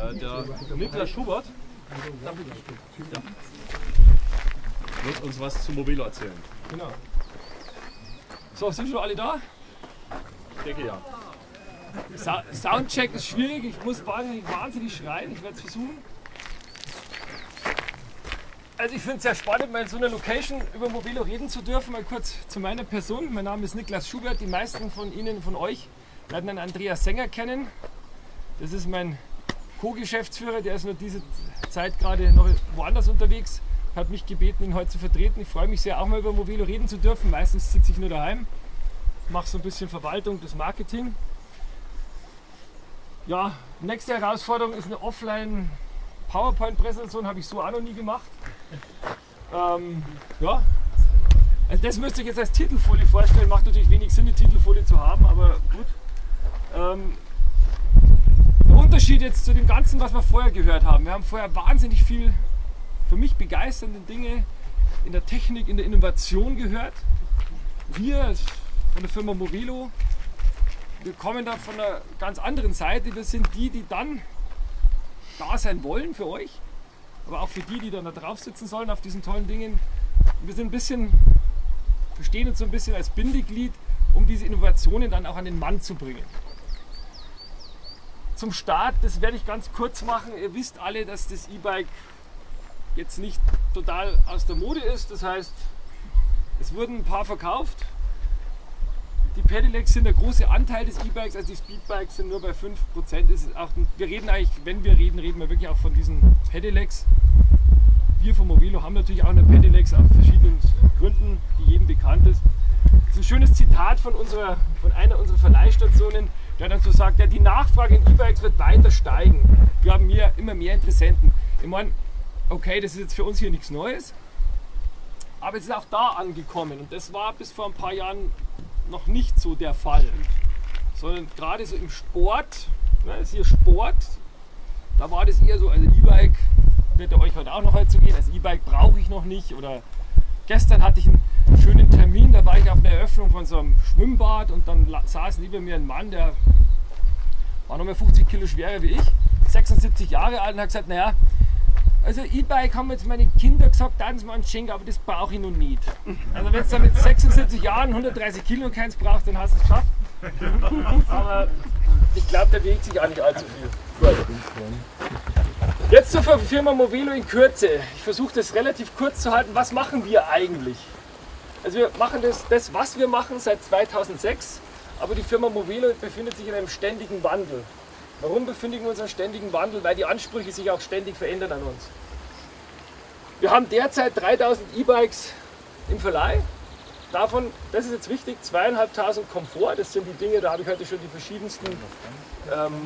Äh, der Niklas Schubert ja. wird uns was zu Mobilo erzählen. Genau. So, sind schon alle da? Ich denke ja. Sa Soundcheck ist schwierig, ich muss wahnsinnig, wahnsinnig schreien, ich werde es versuchen. Also ich finde es sehr spannend, mal in so einer Location über Mobilo reden zu dürfen. Mal kurz zu meiner Person. Mein Name ist Niklas Schubert. Die meisten von Ihnen, von euch, werden einen Andreas Sänger kennen. Das ist mein Co-Geschäftsführer, der ist nur diese Zeit gerade noch woanders unterwegs. Hat mich gebeten, ihn heute zu vertreten. Ich freue mich sehr, auch mal über Mobilo reden zu dürfen. Meistens sitze ich nur daheim, mache so ein bisschen Verwaltung, das Marketing. Ja, nächste Herausforderung ist eine Offline PowerPoint-Präsentation, habe ich so auch noch nie gemacht. Ähm, ja, also das müsste ich jetzt als Titelfolie vorstellen. Macht natürlich wenig Sinn, die Titelfolie zu haben, aber gut. Ähm, Unterschied jetzt zu dem Ganzen, was wir vorher gehört haben. Wir haben vorher wahnsinnig viel für mich begeisternde Dinge in der Technik, in der Innovation gehört. Wir von der Firma Movilo, wir kommen da von einer ganz anderen Seite. Wir sind die, die dann da sein wollen für euch, aber auch für die, die dann da drauf sitzen sollen auf diesen tollen Dingen. Wir sind ein bisschen, wir stehen uns so ein bisschen als Bindeglied, um diese Innovationen dann auch an den Mann zu bringen. Zum Start, das werde ich ganz kurz machen. Ihr wisst alle, dass das E-Bike jetzt nicht total aus der Mode ist. Das heißt, es wurden ein paar verkauft. Die Pedelecs sind der große Anteil des E-Bikes, also die Speedbikes sind nur bei 5%. Ist auch, wir reden eigentlich, wenn wir reden, reden wir wirklich auch von diesen Pedelecs. Wir von Movilo haben natürlich auch eine Pedelecs aus verschiedenen Gründen, die jedem bekannt ist. Das ist ein schönes Zitat von, unserer, von einer unserer Verleihstationen, der dazu sagt, ja, die Nachfrage in E-Bikes wird weiter steigen. Wir haben mehr, immer mehr Interessenten. Ich meine, okay, das ist jetzt für uns hier nichts Neues, aber es ist auch da angekommen und das war bis vor ein paar Jahren noch nicht so der Fall, sondern gerade so im Sport, ne, ist hier Sport, da war das eher so, also E-Bike wird euch heute auch noch heute zu gehen, also E-Bike brauche ich noch nicht oder gestern hatte ich einen schönen Termin, da war ich auf einer Eröffnung von so einem Schwimmbad und dann saß neben mir ein Mann, der war noch mal 50 Kilo schwerer wie ich, 76 Jahre alt und hat gesagt, naja, also E-Bike haben jetzt meine Kinder gesagt, da sie mal einen schenken, aber das brauche ich noch nicht. Also wenn du mit 76 Jahren 130 Kilo keins brauchst, dann hast du es geschafft. Aber ich glaube, der bewegt sich auch nicht allzu viel. Gut. Jetzt zur Firma Movelo in Kürze. Ich versuche das relativ kurz zu halten. Was machen wir eigentlich? Also wir machen das, das, was wir machen seit 2006, aber die Firma Movelo befindet sich in einem ständigen Wandel. Warum befinden wir uns in einem ständigen Wandel? Weil die Ansprüche sich auch ständig verändern an uns. Wir haben derzeit 3000 E-Bikes im Verleih. Davon, das ist jetzt wichtig, zweieinhalbtausend Komfort. Das sind die Dinge, da habe ich heute schon die verschiedensten ähm,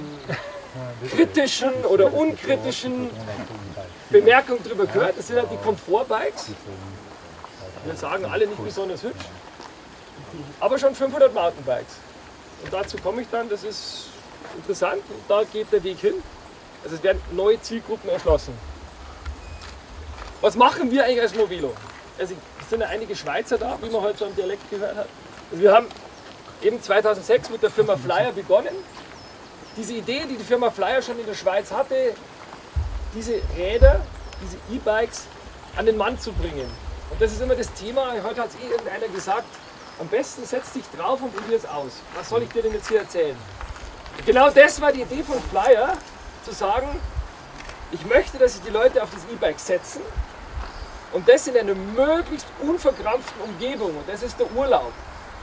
kritischen oder unkritischen Bemerkungen darüber gehört. Das sind halt die Komfort-Bikes. Wir sagen alle nicht besonders hübsch, aber schon 500 Mountainbikes. Und dazu komme ich dann, das ist interessant und da geht der Weg hin. Also es werden neue Zielgruppen erschlossen. Was machen wir eigentlich als Movilo? Also es sind ja einige Schweizer da, wie man heute schon im Dialekt gehört hat. Also wir haben eben 2006 mit der Firma Flyer begonnen. Diese Idee, die die Firma Flyer schon in der Schweiz hatte, diese Räder, diese E-Bikes an den Mann zu bringen. Und das ist immer das Thema, heute hat es eh irgendeiner gesagt, am besten setz dich drauf und probier es aus. Was soll ich dir denn jetzt hier erzählen? Genau das war die Idee von Flyer, zu sagen, ich möchte, dass sich die Leute auf das E-Bike setzen und das in einer möglichst unverkrampften Umgebung. Und das ist der Urlaub.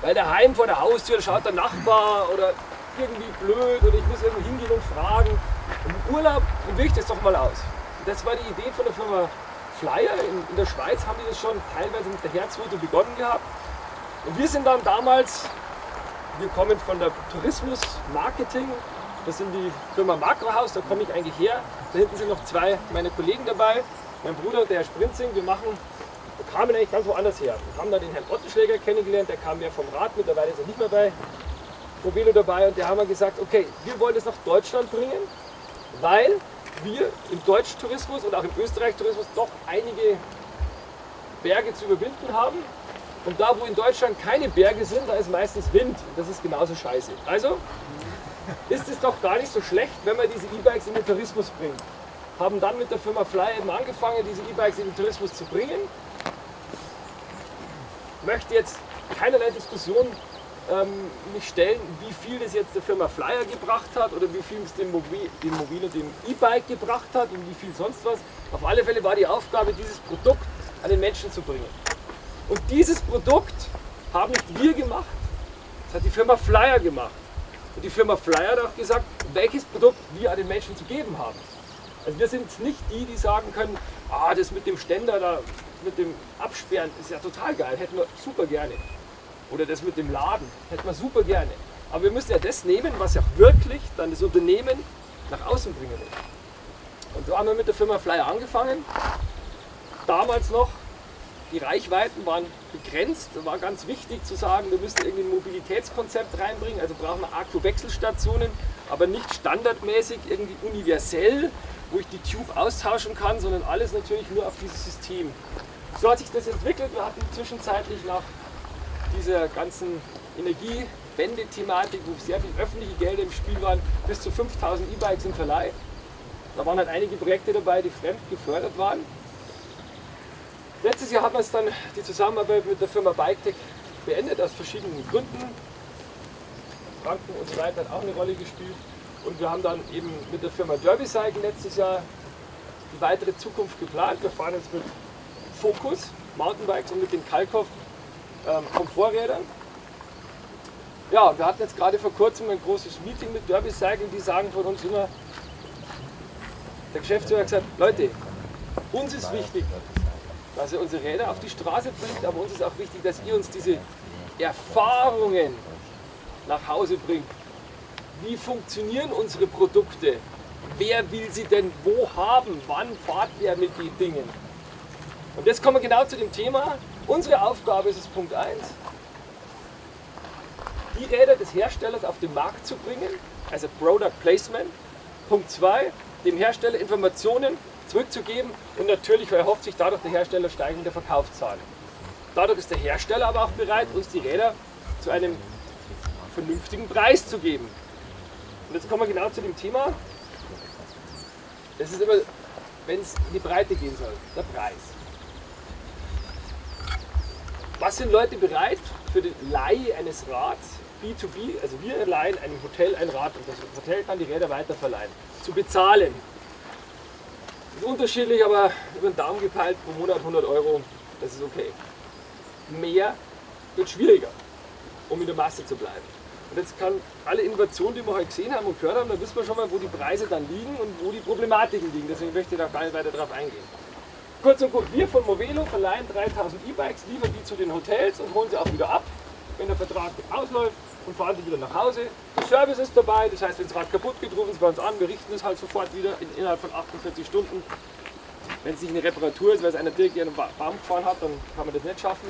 Weil daheim vor der Haustür schaut der Nachbar oder irgendwie blöd oder ich muss irgendwo hingehen und fragen. Und im Urlaub probiere ich das doch mal aus. Und das war die Idee von der Firma Flyer. In, in der Schweiz haben die das schon teilweise mit der Herzroute begonnen gehabt. Und wir sind dann damals wir kommen von der Tourismus Marketing. Das sind die Firma Makrohaus, da komme ich eigentlich her. Da hinten sind noch zwei meiner Kollegen dabei. Mein Bruder, der Herr Sprinzing, wir machen, wir kamen eigentlich ganz woanders her. Wir haben da den Herrn Ottenschläger kennengelernt, der kam mehr vom Rat, mittlerweile ist er nicht mehr bei Mobilo dabei und der haben wir gesagt, okay, wir wollen das nach Deutschland bringen, weil wir im deutschen Tourismus und auch im Österreich Tourismus doch einige Berge zu überwinden haben und da, wo in Deutschland keine Berge sind, da ist meistens Wind. Das ist genauso scheiße. Also ist es doch gar nicht so schlecht, wenn man diese E-Bikes in den Tourismus bringt. Haben dann mit der Firma Fly eben angefangen, diese E-Bikes in den Tourismus zu bringen. Möchte jetzt keinerlei Diskussion mich stellen, wie viel das jetzt der Firma Flyer gebracht hat oder wie viel es dem Mobil, dem Mobil und dem E-Bike gebracht hat und wie viel sonst was. Auf alle Fälle war die Aufgabe, dieses Produkt an den Menschen zu bringen. Und dieses Produkt haben nicht wir gemacht, das hat die Firma Flyer gemacht. Und die Firma Flyer hat auch gesagt, welches Produkt wir an den Menschen zu geben haben. Also wir sind nicht die, die sagen können, ah, das mit dem Ständer da, mit dem Absperren ist ja total geil, hätten wir super gerne. Oder das mit dem Laden, hätten wir super gerne. Aber wir müssen ja das nehmen, was ja wirklich dann das Unternehmen nach außen bringen will. Und so haben wir mit der Firma Flyer angefangen. Damals noch, die Reichweiten waren begrenzt. Da war ganz wichtig zu sagen, wir müssen irgendwie ein Mobilitätskonzept reinbringen. Also brauchen wir Akku-Wechselstationen, aber nicht standardmäßig, irgendwie universell, wo ich die Tube austauschen kann, sondern alles natürlich nur auf dieses System. So hat sich das entwickelt. Wir hatten zwischenzeitlich nach dieser ganzen Energiewende-Thematik, wo sehr viel öffentliche Gelder im Spiel waren, bis zu 5000 E-Bikes im Verleih. Da waren halt einige Projekte dabei, die fremd gefördert waren. Letztes Jahr haben wir es dann die Zusammenarbeit mit der Firma BikeTech beendet, aus verschiedenen Gründen. Franken und so weiter hat auch eine Rolle gespielt. Und wir haben dann eben mit der Firma Derby Cycle letztes Jahr die weitere Zukunft geplant. Wir fahren jetzt mit Focus Mountainbikes und mit den Kalkoff ähm, Komforträdern. Ja, wir hatten jetzt gerade vor kurzem ein großes Meeting mit Derby Cycle, die sagen von uns immer, der Geschäftsführer hat gesagt, Leute, uns ist wichtig, dass ihr unsere Räder auf die Straße bringt, aber uns ist auch wichtig, dass ihr uns diese Erfahrungen nach Hause bringt. Wie funktionieren unsere Produkte? Wer will sie denn wo haben? Wann fahrt ihr mit den Dingen? Und jetzt kommen wir genau zu dem Thema. Unsere Aufgabe ist es, Punkt 1, die Räder des Herstellers auf den Markt zu bringen, also Product Placement. Punkt 2, dem Hersteller Informationen zurückzugeben und natürlich erhofft sich dadurch der Hersteller steigende Verkaufszahlen. Dadurch ist der Hersteller aber auch bereit, uns die Räder zu einem vernünftigen Preis zu geben. Und jetzt kommen wir genau zu dem Thema. Das ist immer, wenn es in die Breite gehen soll, der Preis. Was sind Leute bereit für den Leih eines Rads, B2B, also wir leihen einem Hotel ein Rad und das Hotel kann die Räder weiterverleihen, zu bezahlen? Ist unterschiedlich, aber über den Daumen gepeilt pro Monat 100 Euro, das ist okay. Mehr wird schwieriger, um in der Masse zu bleiben. Und jetzt kann alle Innovationen, die wir heute gesehen haben und gehört haben, da wissen wir schon mal, wo die Preise dann liegen und wo die Problematiken liegen. Deswegen möchte ich da gar nicht weiter drauf eingehen. Kurz und gut, wir von Movelo verleihen 3000 E-Bikes, liefern die zu den Hotels und holen sie auch wieder ab, wenn der Vertrag ausläuft und fahren sie wieder nach Hause. Der Service ist dabei, das heißt, wenn das Rad kaputt geht, rufen sie bei uns an, wir richten es halt sofort wieder in, innerhalb von 48 Stunden. Wenn es nicht eine Reparatur ist, weil es einer direkt ihren Baum gefahren hat, dann kann man das nicht schaffen.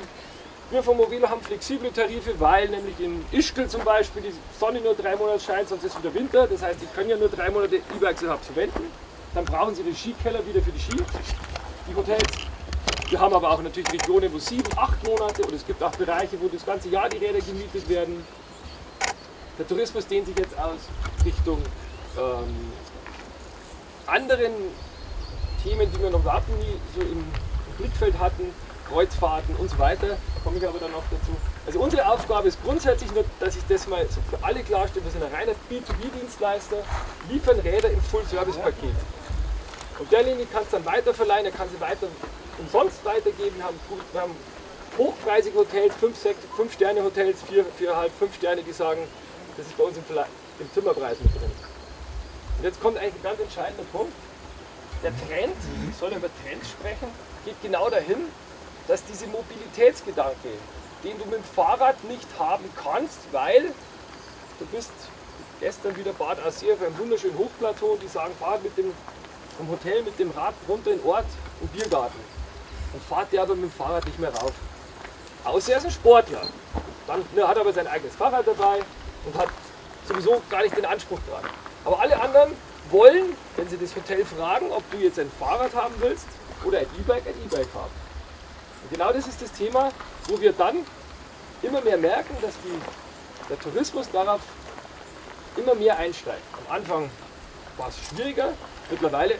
Wir von Movilo haben flexible Tarife, weil nämlich in Ischgl zum Beispiel die Sonne nur drei Monate scheint, sonst ist wieder Winter. Das heißt, die können ja nur drei Monate E-Bikes überhaupt verwenden. Dann brauchen sie den Skikeller wieder für die Ski, die Hotels. Wir haben aber auch natürlich Regionen, wo sieben, acht Monate oder es gibt auch Bereiche, wo das ganze Jahr die Räder gemietet werden. Der Tourismus dehnt sich jetzt aus Richtung ähm, anderen Themen, die wir noch überhaupt nie so im Blickfeld hatten, Kreuzfahrten und so weiter. Komme ich aber dann noch dazu. Also unsere Aufgabe ist grundsätzlich nur, dass ich das mal so für alle klarstelle, wir sind ein reiner B2B-Dienstleister, liefern Räder im Full-Service-Paket. Und derjenige kann es dann weiterverleihen, er kann sie weiter umsonst weitergeben. Wir haben, wir haben hochpreisige Hotels, 5 Sterne Hotels, 4, 4,5, 5 Sterne, die sagen, das ist bei uns im, im Zimmerpreis mit drin. Und jetzt kommt eigentlich ein ganz entscheidender Punkt. Der Trend, ich soll über Trends sprechen, geht genau dahin, dass diese Mobilitätsgedanke, den du mit dem Fahrrad nicht haben kannst, weil du bist gestern wieder Bad Assier auf einem wunderschönen Hochplateau und die sagen, fahr mit dem vom Hotel mit dem Rad runter in den Ort und Biergarten. Dann fahrt der aber mit dem Fahrrad nicht mehr rauf. Außer er ist ein Sportler. Dann ne, hat er aber sein eigenes Fahrrad dabei und hat sowieso gar nicht den Anspruch dran. Aber alle anderen wollen, wenn sie das Hotel fragen, ob du jetzt ein Fahrrad haben willst oder ein E-Bike, ein E-Bike haben. Und genau das ist das Thema, wo wir dann immer mehr merken, dass die, der Tourismus darauf immer mehr einsteigen. Am Anfang war es schwieriger, mittlerweile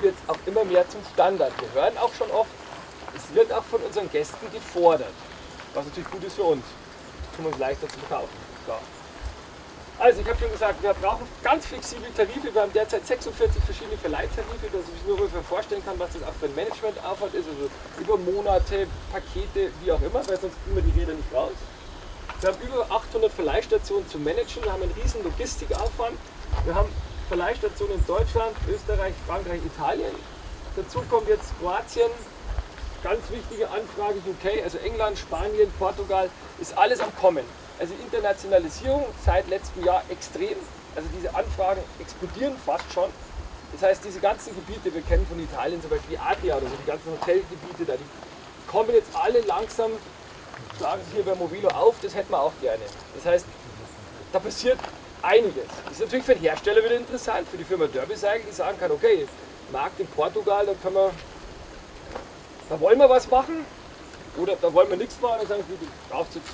wird es auch immer mehr zum Standard. Wir hören auch schon oft, es wird auch von unseren Gästen gefordert, was natürlich gut ist für uns. Tun wir uns leichter zu verkaufen. Klar. Also ich habe schon gesagt, wir brauchen ganz flexible Tarife. Wir haben derzeit 46 verschiedene Verleihtarife, dass ich mir ungefähr vorstellen kann, was das auch für ein Managementaufwand ist. Also über Monate, Pakete, wie auch immer, weil sonst kriegen wir die Räder nicht raus. Wir haben über 800 Verleihstationen zu managen. Wir haben einen riesen Logistikaufwand. Wir haben Verleihstationen in Deutschland, Österreich, Frankreich, Italien. Dazu kommt jetzt Kroatien, ganz wichtige Anfrage UK, also England, Spanien, Portugal, ist alles am Kommen. Also Internationalisierung seit letztem Jahr extrem. Also diese Anfragen explodieren fast schon. Das heißt, diese ganzen Gebiete, wir kennen von Italien zum Beispiel Adria oder so, die ganzen Hotelgebiete da, die kommen jetzt alle langsam, schlagen sich hier bei Mobilo auf, das hätten wir auch gerne. Das heißt, da passiert einiges. Das ist natürlich für den Hersteller wieder interessant, für die Firma Derby Cycle, die sagen kann, okay, Markt in Portugal, da können wir, da wollen wir was machen, oder da wollen wir nichts machen, dann sagen wir, braucht jetzt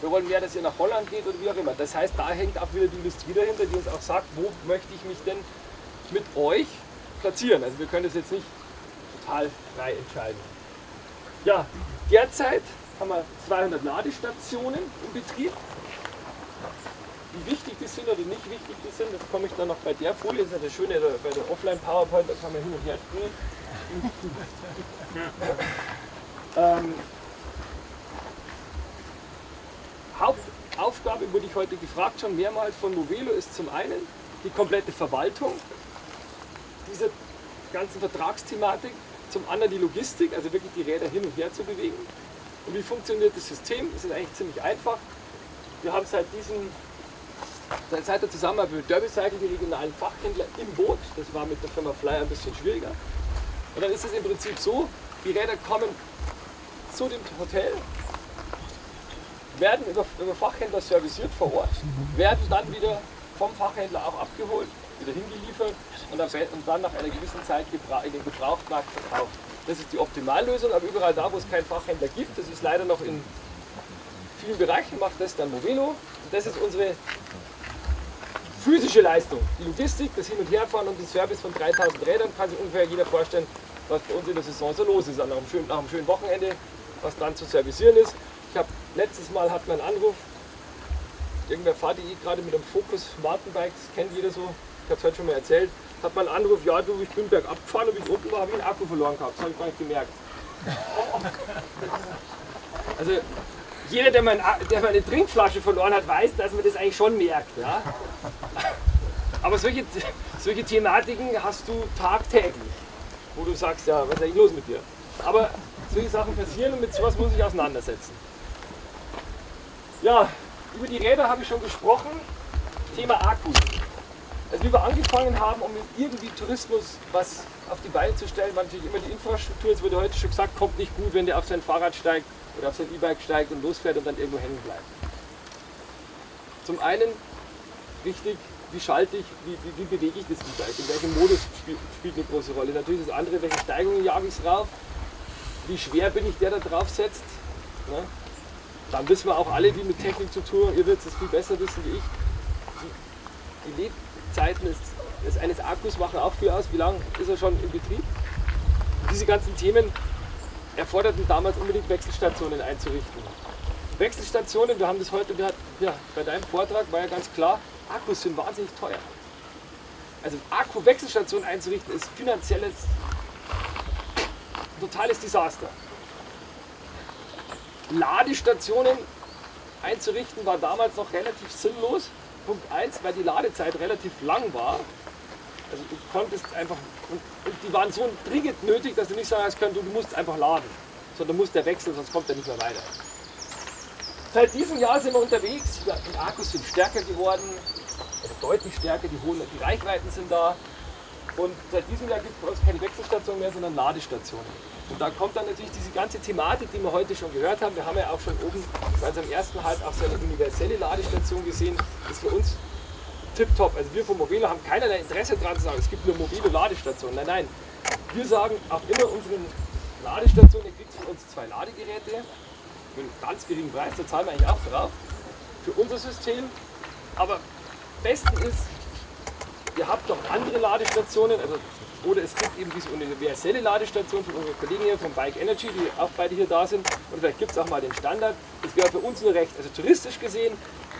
wir wollen mehr, dass ihr nach Holland geht oder wie auch immer. Das heißt, da hängt auch wieder die Industrie dahinter, die uns auch sagt, wo möchte ich mich denn mit euch platzieren. Also wir können das jetzt nicht total frei entscheiden. Ja, derzeit haben wir 200 Ladestationen im Betrieb. Wie wichtig die sind oder nicht wichtig die sind, das komme ich dann noch bei der Folie. Das ist ja das Schöne bei der Offline-PowerPoint, da kann man hin und her spielen. ähm, Hauptaufgabe, wurde ich heute gefragt, schon mehrmals von Movelo, ist zum einen die komplette Verwaltung dieser ganzen Vertragsthematik, zum anderen die Logistik, also wirklich die Räder hin und her zu bewegen. Und wie funktioniert das System? Das ist eigentlich ziemlich einfach. Wir haben seit diesem seit der Zusammenarbeit mit Derby Cycle die regionalen Fachhändler im Boot. Das war mit der Firma Flyer ein bisschen schwieriger. Und dann ist es im Prinzip so, die Räder kommen zu dem Hotel, werden über, über Fachhändler serviciert vor Ort, werden dann wieder vom Fachhändler auch abgeholt, wieder hingeliefert und dann nach einer gewissen Zeit in den Gebrauchtmarkt verkauft. Das ist die Optimallösung, aber überall da, wo es keinen Fachhändler gibt, das ist leider noch in vielen Bereichen, macht das dann Movelo. Und das ist unsere physische Leistung. Die Logistik, das Hin- und Herfahren und den Service von 3000 Rädern kann sich ungefähr jeder vorstellen, was bei uns in der Saison so los ist, nach einem schönen, nach einem schönen Wochenende, was dann zu servicieren ist. Ich habe letztes Mal hat man einen Anruf, irgendwer fahrt eh gerade mit einem Focus Mountainbike, das kennt jeder so, ich habe es heute schon mal erzählt, hat man einen Anruf, ja du, ich bin bergab gefahren und ich unten war, habe ich einen Akku verloren gehabt, das habe ich gar nicht gemerkt. Also jeder, der, mein, der meine Trinkflasche verloren hat, weiß, dass man das eigentlich schon merkt. Ja? Aber solche, solche Thematiken hast du tagtäglich, wo du sagst, ja, was ist eigentlich los mit dir? Aber solche Sachen passieren und mit sowas muss ich auseinandersetzen. Ja, über die Räder habe ich schon gesprochen. Thema Akkus. Als wir angefangen haben, um irgendwie Tourismus was auf die Beine zu stellen, war natürlich immer die Infrastruktur, es wurde heute schon gesagt, kommt nicht gut, wenn der auf sein Fahrrad steigt oder auf sein E-Bike steigt und losfährt und dann irgendwo hängen bleibt. Zum einen wichtig, wie schalte ich, wie, wie, wie bewege ich das E-Bike, in welchem Modus spielt, spielt eine große Rolle. Natürlich das andere, welche Steigungen jage ich es rauf, wie schwer bin ich, der da drauf setzt. Ne? Dann wissen wir auch alle, die mit Technik zu tun haben, ihr werdet es viel besser wissen wie ich. Die, Lebzeiten des, des eines Akkus machen auch viel aus. Wie lange ist er schon im Betrieb? Diese ganzen Themen erforderten damals unbedingt Wechselstationen einzurichten. Wechselstationen, wir haben das heute, wir, ja, bei deinem Vortrag war ja ganz klar, Akkus sind wahnsinnig teuer. Also Akku-Wechselstationen einzurichten ist finanzielles totales Desaster. Ladestationen einzurichten war damals noch relativ sinnlos. Punkt 1, weil die Ladezeit relativ lang war. Also du konntest einfach, und, und die waren so dringend nötig, dass du nicht sagen kannst, du, du musst einfach laden, sondern musst der wechseln, sonst kommt er nicht mehr weiter. Seit diesem Jahr sind wir unterwegs, die Akkus sind stärker geworden, also deutlich stärker, die, hohen, die Reichweiten sind da. Und seit diesem Jahr gibt es bei uns keine Wechselstationen mehr, sondern Ladestationen. Und da kommt dann natürlich diese ganze Thematik, die wir heute schon gehört haben. Wir haben ja auch schon oben bei unserem ersten Halt auch so eine universelle Ladestation gesehen. Das ist für uns tipptopp. Also wir von Mobile haben keinerlei Interesse daran zu sagen, es gibt nur mobile Ladestationen. Nein, nein. Wir sagen auch immer unseren Ladestationen, ihr kriegt von uns zwei Ladegeräte für einen ganz geringen Preis, da zahlen wir eigentlich auch drauf. Für unser System Aber besten ist, ihr habt noch andere Ladestationen, also, oder es gibt eben diese universelle Ladestation von unseren Kollegen hier von Bike Energy, die auch beide hier da sind. Und vielleicht gibt es auch mal den Standard. Das wäre für uns nur recht, also touristisch gesehen,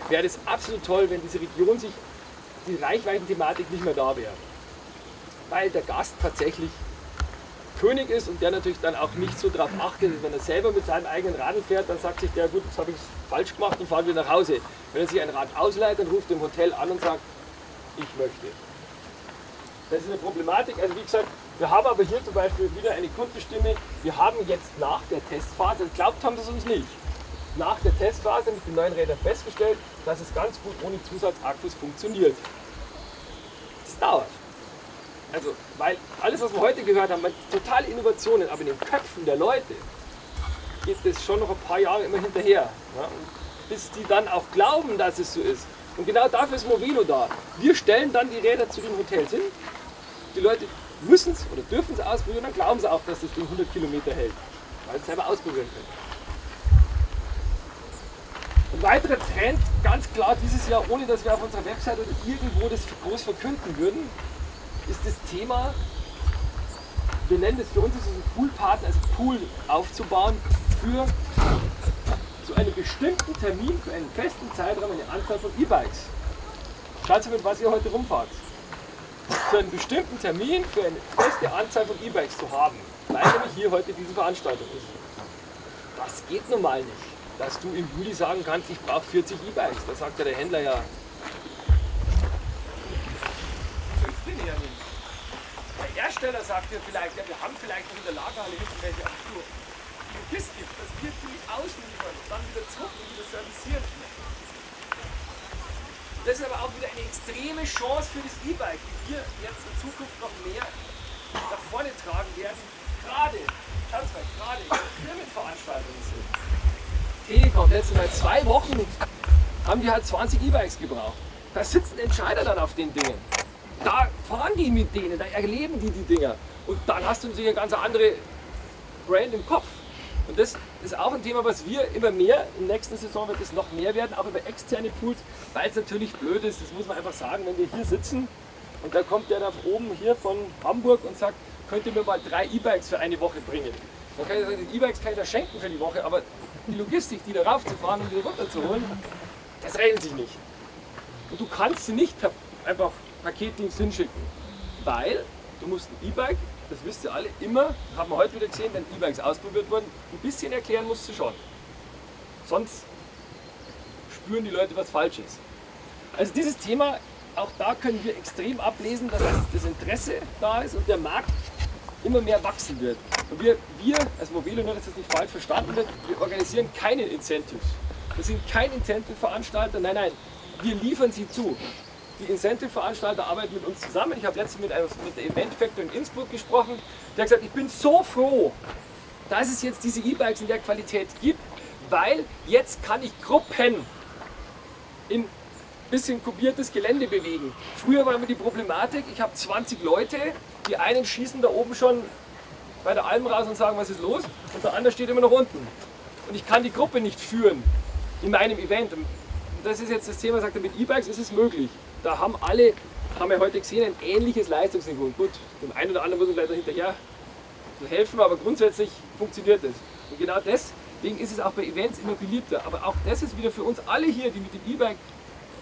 wäre das absolut toll, wenn diese Region sich, die Reichweiten-Thematik nicht mehr da wäre. Weil der Gast tatsächlich König ist und der natürlich dann auch nicht so darauf achtet, wenn er selber mit seinem eigenen Radl fährt, dann sagt sich der, gut, das habe ich falsch gemacht und fahre wieder nach Hause. Wenn er sich ein Rad ausleiht, dann ruft er im Hotel an und sagt, ich möchte. Das ist eine Problematik. Also wie gesagt, wir haben aber hier zum Beispiel wieder eine Kundenstimme. Wir haben jetzt nach der Testphase, also glaubt haben das uns nicht, nach der Testphase mit den neuen Rädern festgestellt, dass es ganz gut ohne Zusatzakkus funktioniert. Dauert. Also, weil alles, was wir heute gehört haben, totale Innovationen, aber in den Köpfen der Leute geht es schon noch ein paar Jahre immer hinterher. Ja? bis die dann auch glauben, dass es so ist. Und genau dafür ist Movelo da. Wir stellen dann die Räder zu den Hotels hin. Die Leute müssen es oder dürfen es ausprobieren, dann glauben sie auch, dass das Ding 100 Kilometer hält, weil sie es selber ausprobieren können. Ein weiterer Trend, ganz klar dieses Jahr, ohne dass wir auf unserer Website oder irgendwo das groß verkünden würden, ist das Thema, wir nennen es für uns ist ein Poolpartner, also Pool aufzubauen für zu einem bestimmten Termin, für einen festen Zeitraum eine Anzahl von E-Bikes. Schaut mal, mit was ihr heute rumfahrt. Für einen bestimmten Termin, für eine feste Anzahl von E-Bikes zu haben, weil nämlich hier heute diese Veranstaltung ist. Das geht normal nicht, dass du im Juli sagen kannst, ich brauche 40 E-Bikes. Da sagt ja der Händler ja, Der Hersteller sagt dir vielleicht, ja, wir haben vielleicht in der Lagerhalle hinten welche auf Tour. Logistik, das wird für mich ausliefern, dann wieder zurück und wieder servicieren. Das ist aber auch wieder eine extreme Chance für das E-Bike, die wir jetzt in Zukunft noch mehr nach vorne tragen werden. Gerade, ganz mal, gerade Firmenveranstaltungen sind. Telekom, letzte Mal zwei Wochen haben die halt 20 E-Bikes gebraucht. Da sitzen Entscheider dann auf den Dingen da fahren die mit denen, da erleben die die Dinger. Und dann hast du natürlich eine ganz andere Brand im Kopf. Und das ist auch ein Thema, was wir immer mehr, in der nächsten Saison wird es noch mehr werden, auch über externe Pools, weil es natürlich blöd ist, das muss man einfach sagen, wenn wir hier sitzen und da kommt der da oben hier von Hamburg und sagt, könnt ihr mir mal drei E-Bikes für eine Woche bringen. Dann kann ich sagen, die E-Bikes kann ich da schenken für die Woche, aber die Logistik, die da raufzufahren und wieder runterzuholen, das rechnet sich nicht. Und du kannst sie nicht einfach Paketdienst hinschicken. Weil du musst ein E-Bike, das wisst ihr alle, immer, haben wir heute wieder gesehen, wenn E-Bikes ausprobiert wurden, ein bisschen erklären musst du schon. Sonst spüren die Leute was Falsches. Also dieses Thema, auch da können wir extrem ablesen, dass das Interesse da ist und der Markt immer mehr wachsen wird. Und wir, wir als Mobile, nur dass das nicht falsch verstanden wird, wir organisieren keine Incentives. Wir sind kein Incentive-Veranstalter, nein, nein, wir liefern sie zu. Die Incentive-Veranstalter arbeiten mit uns zusammen. Ich habe letztens mit, einem, mit der Event Factor in Innsbruck gesprochen. Der hat gesagt, ich bin so froh, dass es jetzt diese E-Bikes in der Qualität gibt, weil jetzt kann ich Gruppen in bisschen kubiertes Gelände bewegen. Früher war immer die Problematik, ich habe 20 Leute, die einen schießen da oben schon bei der Alm raus und sagen, was ist los? Und der andere steht immer noch unten. Und ich kann die Gruppe nicht führen in meinem Event. Und das ist jetzt das Thema, sagt er, mit E-Bikes ist es möglich da haben alle, haben wir heute gesehen, ein ähnliches Leistungsniveau. Gut, dem einen oder anderen muss man leider hinterher helfen, aber grundsätzlich funktioniert es. Und genau deswegen ist es auch bei Events immer beliebter. Aber auch das ist wieder für uns alle hier, die mit dem E-Bike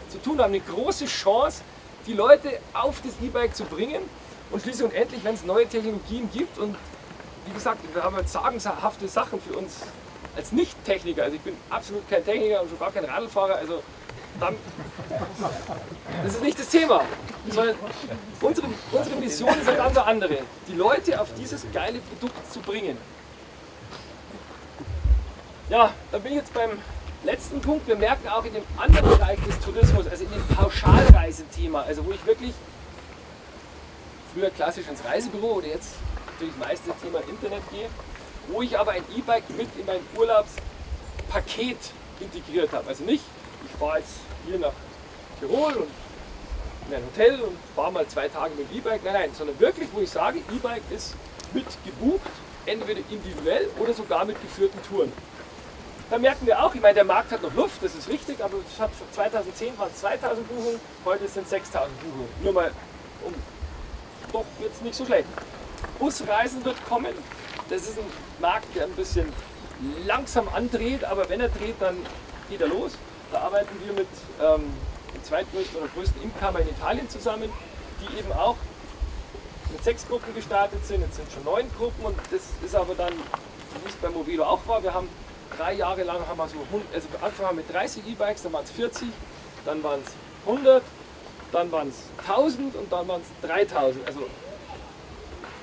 zu tun haben, eine große Chance, die Leute auf das E-Bike zu bringen. Und schließlich und endlich, wenn es neue Technologien gibt und wie gesagt, wir haben jetzt sagenhafte Sachen für uns als Nicht-Techniker. Also ich bin absolut kein Techniker und schon gar kein Radlfahrer. Also dann, das ist nicht das Thema. Sondern unsere, unsere Mission ist eine ganz andere. Die Leute auf dieses geile Produkt zu bringen. Ja, da bin ich jetzt beim letzten Punkt. Wir merken auch in dem anderen Bereich des Tourismus, also in dem Pauschalreisethema, also wo ich wirklich früher klassisch ins Reisebüro oder jetzt natürlich meistens Thema Internet gehe, wo ich aber ein E-Bike mit in mein Urlaubspaket integriert habe. Also nicht, ich fahre jetzt hier nach Tirol und in ein Hotel und fahre mal zwei Tage mit E-Bike. Nein, nein, sondern wirklich, wo ich sage, E-Bike ist mit gebucht, entweder individuell oder sogar mit geführten Touren. da merken wir auch, ich meine, der Markt hat noch Luft, das ist richtig, aber es hat 2010 waren es 2000 Buchungen, heute sind es 6000 Buchungen. Nur mal, um, doch jetzt nicht so schlecht. Busreisen wird kommen, das ist ein Markt, der ein bisschen langsam andreht, aber wenn er dreht, dann geht er los. Da arbeiten wir mit ähm, dem zweitgrößten oder größten Imkammer in Italien zusammen, die eben auch mit sechs Gruppen gestartet sind. Jetzt sind schon neun Gruppen und das ist aber dann, wie es bei Movilo auch war, wir haben drei Jahre lang haben wir so, also angefangen mit 30 E-Bikes, dann waren es 40, dann waren es 100, dann waren es 1000 und dann waren es 3000. Also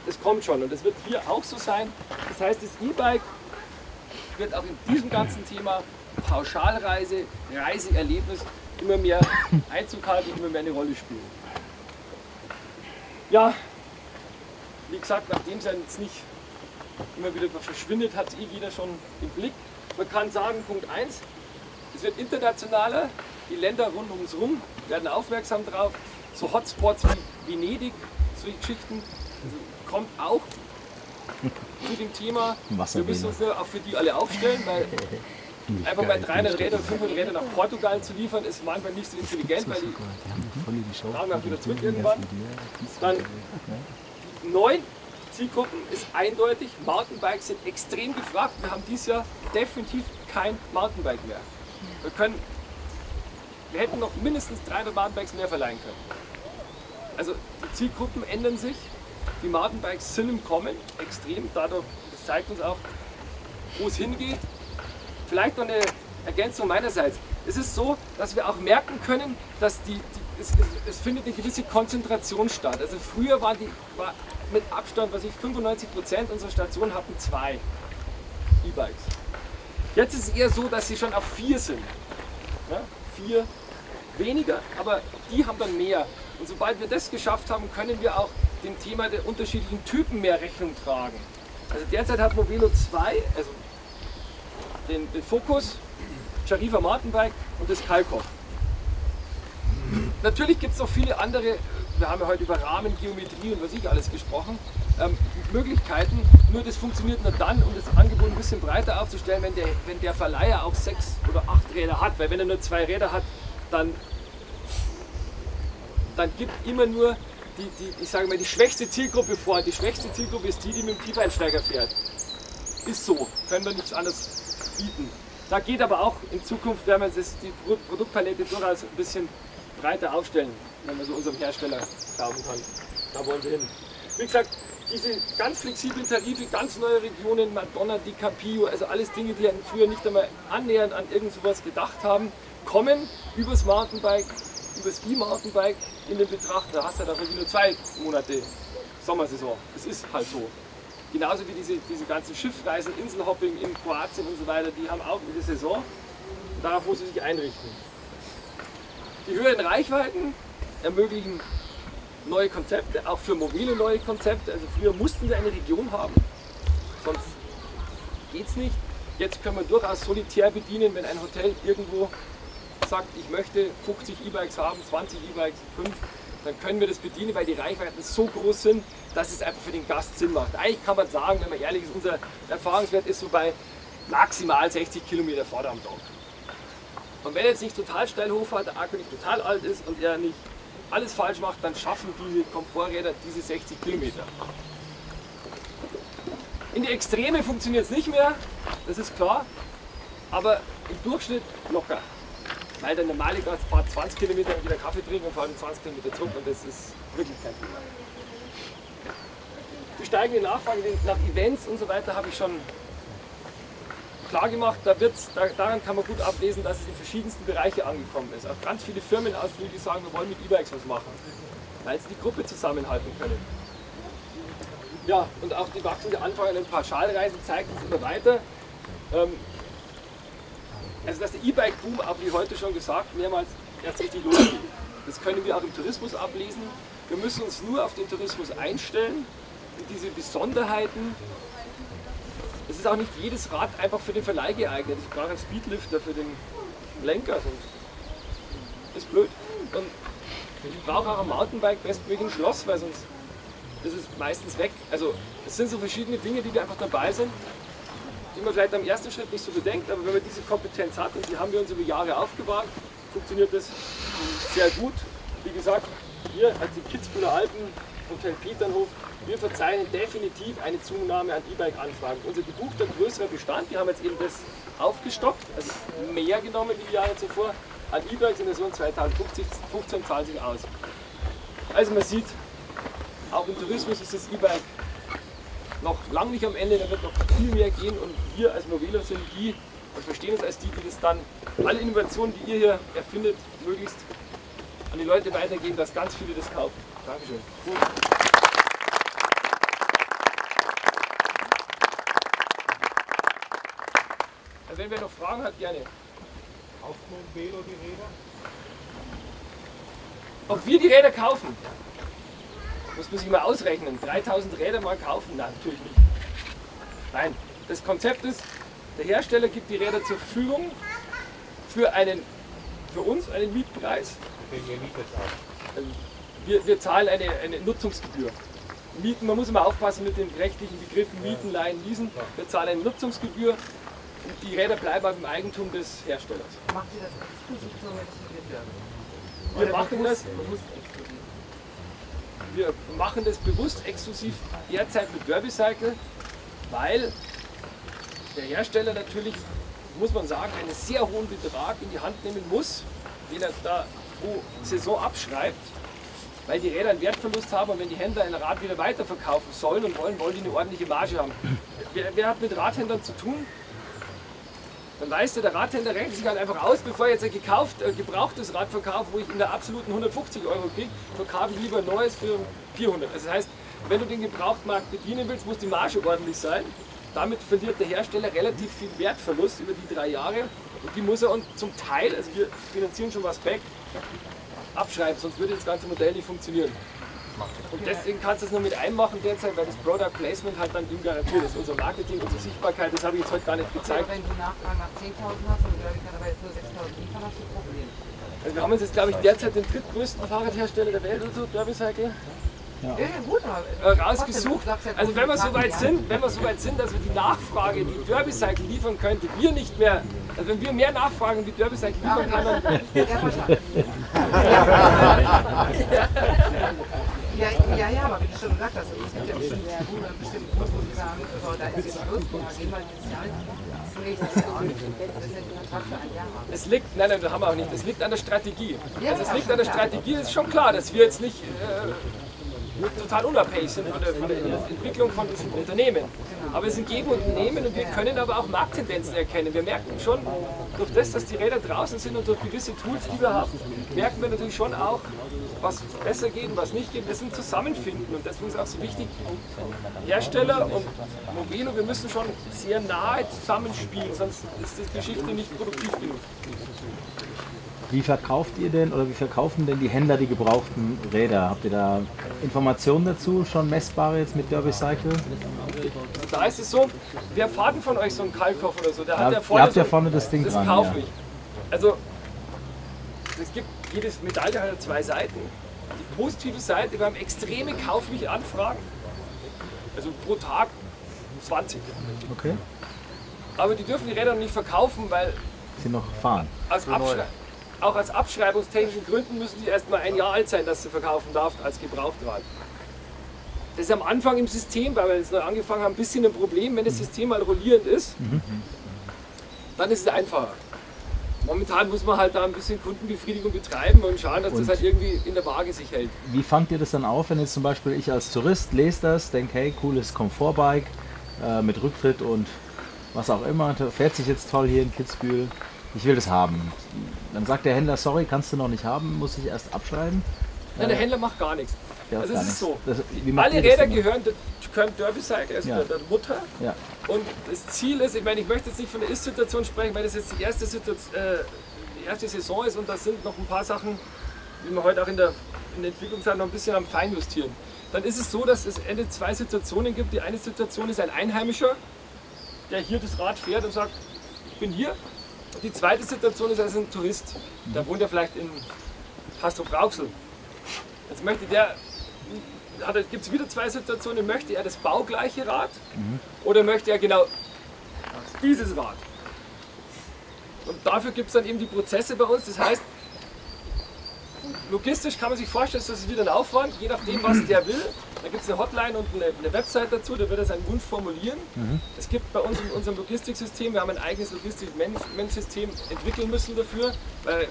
das kommt schon und das wird hier auch so sein. Das heißt, das E-Bike wird auch in diesem ganzen Thema Pauschalreise, Reiseerlebnis immer mehr Einzug halten, immer mehr eine Rolle spielen. Ja, wie gesagt, nachdem es jetzt nicht immer wieder verschwindet, hat es eh jeder schon im Blick. Man kann sagen, Punkt 1, es wird internationaler, die Länder rund um uns herum werden aufmerksam drauf. So Hotspots wie Venedig, solche Geschichten, kommt auch zu dem Thema. Wir müssen uns auch für die alle aufstellen, weil einfach bei 300 Rädern, 500 Rädern nach Portugal zu liefern, ist manchmal nicht so intelligent, weil die fahren auch wieder zurück irgendwann. Dann neun Zielgruppen ist eindeutig, Mountainbikes sind extrem gefragt. Wir haben dieses Jahr definitiv kein Mountainbike mehr. Wir, können, wir hätten noch mindestens 300 Mountainbikes mehr verleihen können. Also die Zielgruppen ändern sich, die Mountainbikes sind im Kommen, extrem. Dadurch, das zeigt uns auch, wo es hingeht. Vielleicht noch eine Ergänzung meinerseits. Es ist so, dass wir auch merken können, dass die, die es, es, findet eine gewisse Konzentration statt. Also früher war, die, war mit Abstand, was ich 95 Prozent unserer Stationen hatten zwei E-Bikes. Jetzt ist es eher so, dass sie schon auf vier sind. Ja, vier weniger, aber die haben dann mehr. Und sobald wir das geschafft haben, können wir auch dem Thema der unterschiedlichen Typen mehr Rechnung tragen. Also derzeit hat Movelo 2, also den, den Focus, Chariva Mountainbike und das Kalkoff. Natürlich gibt es noch viele andere, wir haben ja heute über Rahmen, Geometrie und was ich alles gesprochen, ähm, Möglichkeiten, nur das funktioniert nur dann, um das Angebot ein bisschen breiter aufzustellen, wenn der, wenn der Verleiher auch sechs oder acht Räder hat, weil wenn er nur zwei Räder hat, dann, dann gibt immer nur die, die, ich sage mal, die schwächste Zielgruppe vor. Die schwächste Zielgruppe ist die, die mit dem Tiefeinsteiger fährt. Ist so, können wir nichts anderes bieten. Da geht aber auch in Zukunft, werden wir das, die Produktpalette durchaus ein bisschen breiter aufstellen, wenn man so unserem Hersteller glauben kann. Da wollen wir hin. Wie gesagt, diese ganz flexiblen Tarife, ganz neue Regionen, Madonna, Di Capio, also alles Dinge, die früher nicht einmal annähernd an irgend sowas gedacht haben, kommen übers Mountainbike, übers E-Mountainbike in den Betracht. Da hast du dafür nur zwei Monate Sommersaison. Das ist halt so. Genauso wie diese, diese ganzen Schiffreisen, Inselhopping in Kroatien und so weiter, die haben auch eine Saison. Darauf muss sie sich einrichten. Die höheren Reichweiten ermöglichen neue Konzepte, auch für mobile neue Konzepte. Also früher mussten wir eine Region haben, sonst geht es nicht. Jetzt können wir durchaus solitär bedienen, wenn ein Hotel irgendwo sagt, ich möchte 50 E-Bikes haben, 20 E-Bikes, 5, dann können wir das bedienen, weil die Reichweiten so groß sind, dass es einfach für den Gast Sinn macht. Eigentlich kann man sagen, wenn man ehrlich ist, unser Erfahrungswert ist so bei maximal 60 Kilometer Vorderam Tag. Und wenn jetzt nicht total steil hochfährt, der Akku nicht total alt ist und er nicht alles falsch macht, dann schaffen diese Komforträder diese 60 Kilometer. In die Extreme funktioniert es nicht mehr, das ist klar, aber im Durchschnitt locker. Weil der normale Gast fährt 20 Kilometer und wieder Kaffee trinken und fährt 20 Kilometer zurück und das ist wirklich kein Thema. Die steigende Nachfrage nach Events und so weiter habe ich schon klar gemacht. Da wird's, da, daran kann man gut ablesen, dass es in verschiedensten Bereiche angekommen ist. Auch ganz viele Firmen ausflüge, die sagen, wir wollen mit E-Bikes was machen, weil sie die Gruppe zusammenhalten können. Ja, und auch die wachsende Anfrage an den Pauschalreisen zeigt uns immer weiter. Ähm, also dass der E-Bike-Boom, aber wie heute schon gesagt, mehrmals erst richtig losgeht. Das können wir auch im Tourismus ablesen. Wir müssen uns nur auf den Tourismus einstellen und diese Besonderheiten. Es ist auch nicht jedes Rad einfach für den Verleih geeignet. Ich brauche einen Speedlifter für den Lenker, sonst ist blöd. Und ich brauche auch ein Mountainbike bestmöglich ein Schloss, weil sonst ist es meistens weg. Also es sind so verschiedene Dinge, die da einfach dabei sind. Die man vielleicht am ersten Schritt nicht so bedenkt, aber wenn man diese Kompetenz hat, und die haben wir uns über Jahre aufgebaut, funktioniert das sehr gut. Wie gesagt, hier als die Kitzbüheler Alpen, Hotel Pieternhof, wir verzeichnen definitiv eine Zunahme an E-Bike-Anfragen. Unser gebuchter größerer Bestand, wir haben jetzt eben das aufgestockt, also mehr genommen wie die Jahre zuvor, an E-Bikes in der Saison 2015 zahlt sich aus. Also man sieht, auch im Tourismus ist das E-Bike noch lang nicht am Ende, da wird noch viel mehr gehen und wir als Movelo sind die und verstehen uns als die, die das dann, alle Innovationen, die ihr hier erfindet, möglichst an die Leute weitergeben, dass ganz viele das kaufen. Dankeschön. Also wenn wer noch Fragen hat, gerne. Kauft Movelo die Räder? Ob wir die Räder kaufen? Muss man sich mal ausrechnen. 3000 Räder mal kaufen? Nein, natürlich nicht. Nein, das Konzept ist, der Hersteller gibt die Räder zur Verfügung für, einen, für uns einen Mietpreis. Auch. Also wir, wir zahlen eine, eine Nutzungsgebühr. Mieten, man muss immer aufpassen mit den rechtlichen Begriffen Mieten, Leihen, Leasen. Wir zahlen eine Nutzungsgebühr und die Räder bleiben im Eigentum des Herstellers. Macht ihr das exklusiv so mit Studiert Wir machen das. Wir machen das bewusst exklusiv derzeit mit Derbycycle, weil der Hersteller natürlich, muss man sagen, einen sehr hohen Betrag in die Hand nehmen muss, den er da pro Saison abschreibt, weil die Räder einen Wertverlust haben und wenn die Händler ein Rad wieder weiterverkaufen sollen und wollen, wollen die eine ordentliche Marge haben. Wer, wer hat mit Radhändlern zu tun? Dann weiß der, der Radhändler rechnet sich halt einfach aus, bevor ich jetzt ein gekauft, äh, gebrauchtes Rad verkaufe, wo ich in der absoluten 150 Euro kriege, verkaufe ich lieber ein neues für 400. Also das heißt, wenn du den Gebrauchtmarkt bedienen willst, muss die Marge ordentlich sein. Damit verliert der Hersteller relativ viel Wertverlust über die drei Jahre. Und die muss er uns zum Teil, also wir finanzieren schon was back, abschreiben, sonst würde das ganze Modell nicht funktionieren. Und deswegen kannst du es nur mit einmachen derzeit, weil das Product Placement halt dann ihm garantiert ist. Unser Marketing, unsere Sichtbarkeit, das habe ich jetzt heute gar nicht gezeigt. aber wenn du Nachfragen nach 10.000 hast und Derby kann aber jetzt nur 6.000 liefern, hast du ein Problem. Also wir haben uns jetzt, glaube ich, derzeit den drittgrößten Fahrradhersteller der Welt oder so, Derbycycle, Ja, ja, gut, aber äh, rausgesucht. Also wenn wir so weit sind, wenn wir so weit sind, dass wir die Nachfrage, die Derbycycle liefern könnte, wir nicht mehr, also wenn wir mehr Nachfragen wie Derbycycle liefern können, dann die an. Ja. Ja, ja, aber wie du schon gesagt hast, es gibt ja bestimmt Kunden, bestimmt Kunden, die sagen, so, da ist jetzt Schluss, ja, gehen wir jetzt Jahr nicht. Das ist ein Vertrag für ein Jahr. Es liegt, nein, nein, das haben wir auch nicht. Es liegt an der Strategie. Also es liegt an der. Strategie. Es ist schon klar, dass wir jetzt nicht äh, total unabhängig sind von der, von der Entwicklung von diesem Unternehmen. Aber es sind Geben und Nehmen und wir können aber auch Markttendenzen erkennen. Wir merken schon, durch das, dass die Räder draußen sind und durch gewisse Tools, die wir haben, merken wir natürlich schon auch, was besser geht und was nicht geht. Wir sind Zusammenfinden und deswegen ist auch so wichtig, Hersteller und Movelo, wir müssen schon sehr nahe zusammenspielen, sonst ist die Geschichte nicht produktiv genug. Wie verkauft ihr denn oder wie verkaufen denn die Händler die gebrauchten Räder? Habt ihr da Informationen dazu, schon messbare jetzt mit Derby Cycle? Da ist es so, wer fahrt von euch so einen Kalkhoff oder so? Der Ja, hat ja ihr vorne, habt ja vorne das Ding das dran. kauf Ja. ich. Also, es gibt, jedes Medaille hat ja zwei Seiten. Die positive Seite, wir haben extreme kaufliche Anfragen. Also pro Tag 20. Okay. Aber die dürfen die Räder noch nicht verkaufen, weil Sie noch fahren. aus auch aus abschreibungstechnischen Gründen müssen sie erst mal ein Jahr alt sein, dass sie verkaufen darf als Gebrauchtrad. Das ist am Anfang im System, weil wir jetzt neu angefangen haben, ein bisschen ein Problem. Wenn das System mal rollierend ist, dann ist es einfacher. Momentan muss man halt da ein bisschen Kundenbefriedigung betreiben und schauen, dass das Und- halt irgendwie in der Waage sich hält. Wie fangt ihr das dann auf, wenn jetzt zum Beispiel ich als Tourist lese das, denke, hey, cooles Komfortbike äh, mit Rücktritt und was auch immer, fährt sich jetzt toll hier in Kitzbühel, ich will das haben. Dann sagt der Händler, sorry, kannst du noch nicht haben, muss ich erst abschreiben. Nein, der Händler macht gar nichts. Der Also es ist so. Das, wie Alle das Räder gehören, gehören Derby-Cycle, also Ja. der, der Mutter. Ja. Und das Ziel ist, ich meine, ich möchte jetzt nicht von der Ist-Situation sprechen, weil das jetzt die erste, Situation, äh, die erste Saison ist und da sind noch ein paar Sachen, die wir heute auch in der, in der Entwicklungszeit noch ein bisschen am Feinjustieren. Dann ist es so, dass es Ende zwei Situationen gibt. Die eine Situation ist ein Einheimischer, der hier das Rad fährt und sagt, ich bin hier. Und die zweite Situation ist also ein Tourist. Der wohnt ja vielleicht in Castrop Rauxel. Jetzt möchte der, gibt es wieder zwei Situationen, möchte er das baugleiche Rad oder möchte er genau dieses Rad. Und dafür gibt es dann eben die Prozesse bei uns. Das heißt, logistisch kann man sich vorstellen, dass es wieder ein Aufwand, je nachdem, was der will. Da gibt es eine Hotline und eine, eine Website dazu, da wird er seinen Wunsch formulieren. Es gibt bei uns in unserem Logistiksystem, wir haben ein eigenes Logistikmanagementsystem entwickeln müssen dafür, weil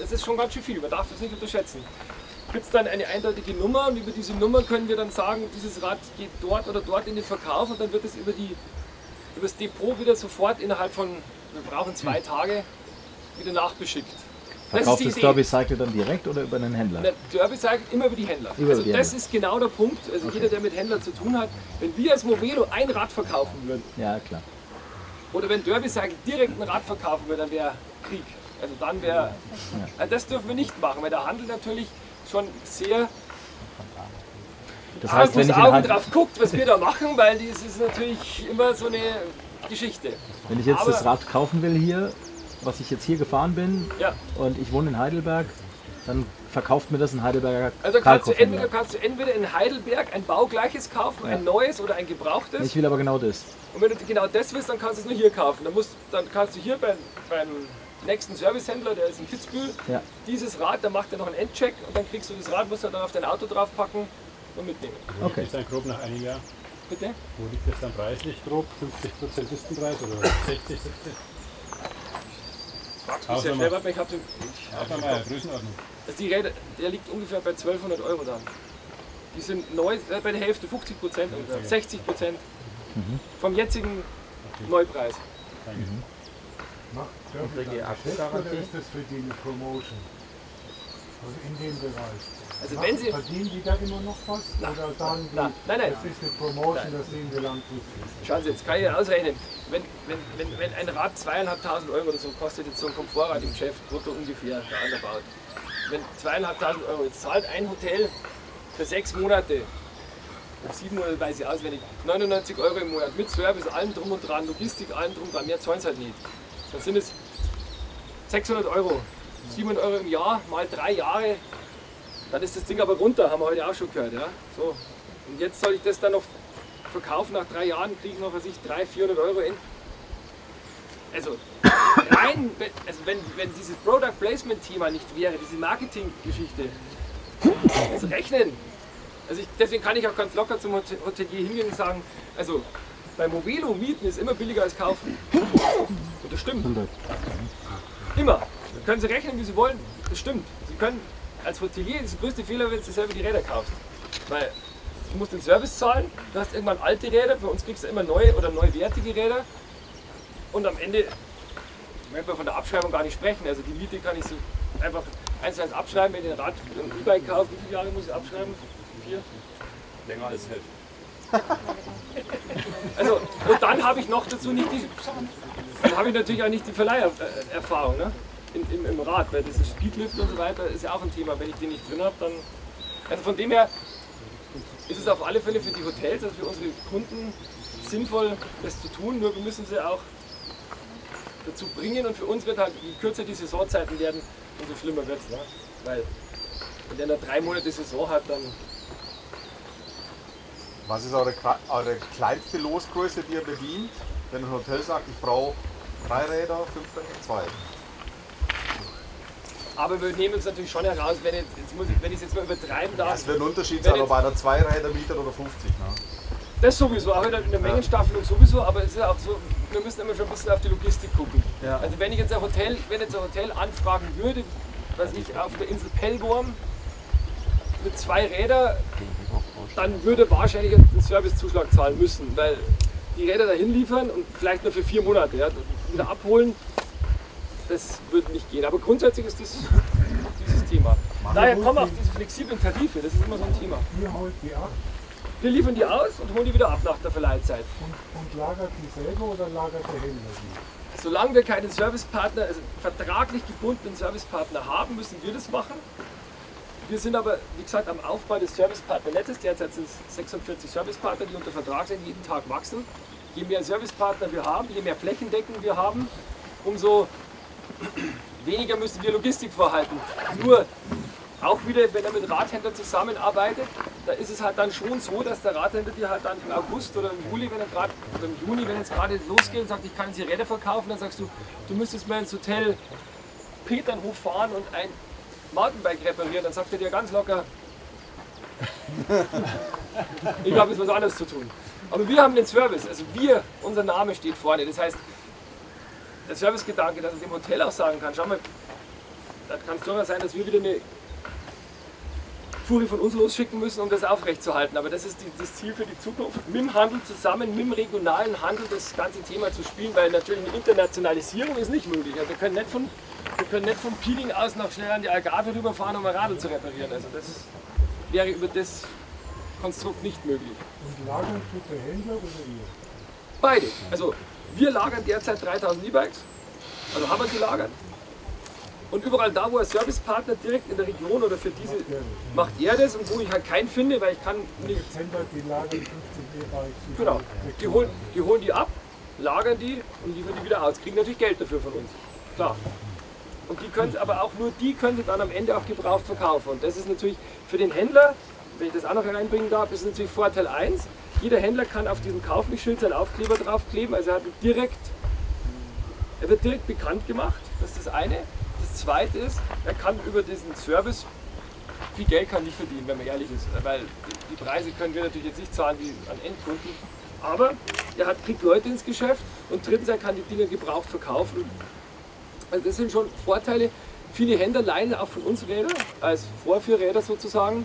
das ist schon ganz schön viel, man darf das nicht unterschätzen. Gibt es dann eine eindeutige Nummer und über diese Nummer können wir dann sagen, dieses Rad geht dort oder dort in den Verkauf und dann wird es über, die, über das Depot wieder sofort innerhalb von, wir brauchen zwei Tage, wieder nachbeschickt. Das Verkauft das Idee. Derby Cycle dann direkt oder über einen Händler? Der Derby sagt immer über die Händler. Über also die das Händler. ist genau der Punkt. Also jeder, der mit Händlern zu tun hat, wenn wir als Movelo ein Rad verkaufen würden Ja, klar. oder wenn Derby sagt direkt ein Rad verkaufen würde, dann wäre Krieg. Also dann wäre. Also das dürfen wir nicht machen, weil der Handel natürlich schon sehr Das heißt, wenn ich, Augen Hand, drauf guckt, was wir da machen, weil das ist natürlich immer so eine Geschichte. wenn ich jetzt Aber- das Rad kaufen will hier, was ich jetzt hier gefahren bin Ja. und ich wohne in Heidelberg, dann verkauft mir das ein Heidelberger Also kannst du, entweder, kannst du entweder in Heidelberg ein baugleiches kaufen, ein neues oder ein gebrauchtes. Ich will aber genau das. Und wenn du genau das willst, dann kannst du es nur hier kaufen. Dann, musst, dann kannst du hier beim, beim nächsten Servicehändler, der ist in Kitzbühel, Ja. dieses Rad, da macht er noch einen Endcheck und dann kriegst du das Rad, musst du dann auf dein Auto draufpacken und mitnehmen. Wo Okay. das dann grob nach einem Jahr? Bitte? Wo liegt das dann preislich grob? 50% Listenpreis oder 60, 70? Fragst mich sehr mal, ich hab Auch mal ja, Größenordnung. also die Räder, der liegt ungefähr bei 1200 Euro dann. Die sind neu, äh, bei der Hälfte 50 Prozent ungefähr, 60 Prozent vom jetzigen Neupreis. Kriege Akkugarantie? ist das für die eine Promotion? Also in dem Bereich. Also wenn Sie, Verdienen die da immer noch was? Oder sagen die, nein, nein, das ist eine Promotion, das sehen wir langfristig? Schauen Sie, jetzt kann ich ja ausrechnen. Wenn, wenn, wenn, wenn ein Rad zweieinhalbtausend Euro oder so kostet, jetzt so ein Komfortrad im Geschäft, brutto ungefähr, der Underbaut. Wenn zweieinhalbtausend Euro, jetzt zahlt ein Hotel für sechs Monate, sieben Monate weiß ich auswendig, 99 Euro im Monat mit Service, allem drum und dran, Logistik, allem drum und dran, mehr zahlen sie halt nicht. Dann sind es 600 Euro, 700 Euro im Jahr, mal drei Jahre, dann ist das Ding aber runter, haben wir heute auch schon gehört. Ja? So. Und jetzt soll ich das dann noch verkaufen nach drei Jahren, kriege ich noch, was ich, 300, 400 Euro in. Also, rein, also wenn, wenn dieses Product Placement Thema nicht wäre, diese Marketing-Geschichte, das Rechnen. Also ich, deswegen kann ich auch ganz locker zum Hotel- Hotelier hingehen und sagen, also bei Movelo mieten ist immer billiger als kaufen. Und das stimmt. Immer. Können Sie rechnen, wie Sie wollen, das stimmt. Sie können als Hotelier, das ist der größte Fehler, wenn du selber die Räder kaufst. Weil du musst den Service zahlen, du hast irgendwann alte Räder, bei uns kriegst du immer neue oder neuwertige Räder. Und am Ende möchte man von der Abschreibung gar nicht sprechen. Also die Miete kann ich so einfach eins zu eins abschreiben, wenn ich ein Rad ein E-Bike kaufe. Wie viele Jahre muss ich abschreiben? Vier? Länger als Hälfte. Also, und dann habe ich noch dazu nicht die, dann habe ich natürlich auch nicht die Verleihererfahrung ne? In, im, im Rad, weil das Speedlift und so weiter, ist ja auch ein Thema. Wenn ich den nicht drin habe, dann. Also von dem her ist es auf alle Fälle für die Hotels, also für unsere Kunden sinnvoll, das zu tun, nur wir müssen sie auch dazu bringen und für uns wird halt, je kürzer die Saisonzeiten werden, umso schlimmer wird es. Ne? Weil wenn nur drei Monate Saison hat, dann Was ist eure, eure kleinste Losgröße, die ihr bedient? Wenn ein Hotel sagt, ich brauche drei Räder, fünf Räder, zwei. Aber wir nehmen uns natürlich schon heraus, wenn, jetzt, jetzt muss ich, wenn ich es jetzt mal übertreiben darf. Es wird ein Unterschied sein, ob einer zwei Räder mietet oder 50. Ne? Das sowieso, auch in der, in der Mengenstaffelung sowieso, aber es ist auch so, wir müssen immer schon ein bisschen auf die Logistik gucken. Ja. Also wenn ich jetzt ein Hotel, wenn jetzt ein Hotel anfragen würde, was ich auf der Insel Pellworm mit zwei Rädern, dann würde wahrscheinlich einen Servicezuschlag zahlen müssen, weil die Räder dahin liefern und vielleicht nur für vier Monate ja, wieder abholen, das würde nicht gehen. Aber grundsätzlich ist das dieses Thema. Daher kommen auch diese flexiblen Tarife, das ist immer so ein Thema. Die ab Wir liefern die aus und holen die wieder ab nach der Verleihzeit. und, und lagert die selber oder lagert der Händler die? Solange wir keinen Servicepartner, also vertraglich gebundenen Servicepartner haben, müssen wir das machen. Wir sind aber, wie gesagt, am Aufbau des Servicepartnernetzes. Derzeit sind es 46 Servicepartner, die unter Vertrag sind, jeden Tag wachsen. Je mehr Servicepartner wir haben, je mehr Flächendecken wir haben, umso weniger müssen wir Logistik vorhalten. Nur auch wieder, wenn er mit Radhändlern zusammenarbeitet, da ist es halt dann schon so, dass der Radhändler dir halt dann im August oder im Juli, wenn er gerade, oder im Juni, wenn es gerade losgeht und sagt, ich kann jetzt die Räder verkaufen, dann sagst du, du müsstest mal ins Hotel Peternhof fahren und ein Mountainbike reparieren, dann sagt er dir ganz locker, ich habe jetzt was anderes zu tun. Aber wir haben den Service, also wir, unser Name steht vorne. Das heißt, der Servicegedanke, dass man dem Hotel auch sagen kann, schau mal, da kann es durchaus sein, dass wir wieder eine Fuhre von uns losschicken müssen, um das aufrechtzuerhalten. Aber das ist die, das Ziel für die Zukunft, mit dem Handel zusammen, mit dem regionalen Handel das ganze Thema zu spielen, weil natürlich eine Internationalisierung ist nicht möglich. Also wir können nicht von, können nicht von Peeling aus noch schnell an die Algarve rüberfahren, um ein Radl zu reparieren. Also das wäre über das Konstrukt nicht möglich. Und lagern tut der Händler oder ihr? Beide. Also wir lagern derzeit 3000 E-Bikes, also haben wir sie lagern. Und überall da, wo ein Servicepartner direkt in der Region oder für diese macht er das und wo ich halt keinen finde, weil ich kann nicht. Die lagern 50 E-Bikes. Genau. Die holen, die holen die ab, lagern die und liefern die wieder aus. Kriegen natürlich Geld dafür von uns. Klar. Und die können aber auch nur die können sie dann am Ende auch gebraucht verkaufen. Und das ist natürlich für den Händler, wenn ich das auch noch reinbringen darf, ist natürlich Vorteil 1. Jeder Händler kann auf diesem Kauf mich Schild seinen Aufkleber draufkleben. Also er hat direkt, er wird direkt bekannt gemacht. Das ist das eine. Das zweite ist, er kann über diesen Service viel Geld kann nicht verdienen, wenn man ehrlich ist. Weil die die Preise können wir natürlich jetzt nicht zahlen wie an Endkunden. Aber er hat, kriegt Leute ins Geschäft und drittens, er kann die Dinge gebraucht verkaufen. Also das sind schon Vorteile. Viele Händler leihen auch von uns Räder als Vorführräder sozusagen.